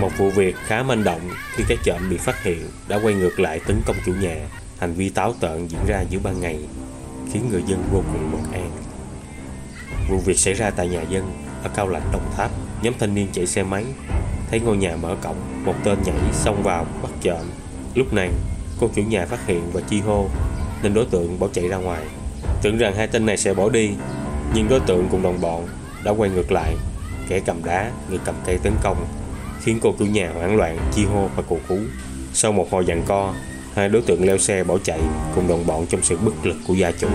Một vụ việc khá manh động khi cái trộm bị phát hiện đã quay ngược lại tấn công chủ nhà. Hành vi táo tợn diễn ra giữa ban ngày khiến người dân vô cùng bất an. Vụ việc xảy ra tại nhà dân ở Cao Lãnh Đồng Tháp. Nhóm thanh niên chạy xe máy thấy ngôi nhà mở cổng, một tên nhảy xông vào bắt trộm. Lúc này, cô chủ nhà phát hiện và chi hô nên đối tượng bỏ chạy ra ngoài. Tưởng rằng hai tên này sẽ bỏ đi, nhưng đối tượng cùng đồng bọn đã quay ngược lại, kẻ cầm đá, người cầm cây tấn công, khiến cô chủ nhà hoảng loạn, chi hô và cầu cứu. Sau một hồi giằng co, hai đối tượng leo xe bỏ chạy cùng đồng bọn trong sự bất lực của gia chủ.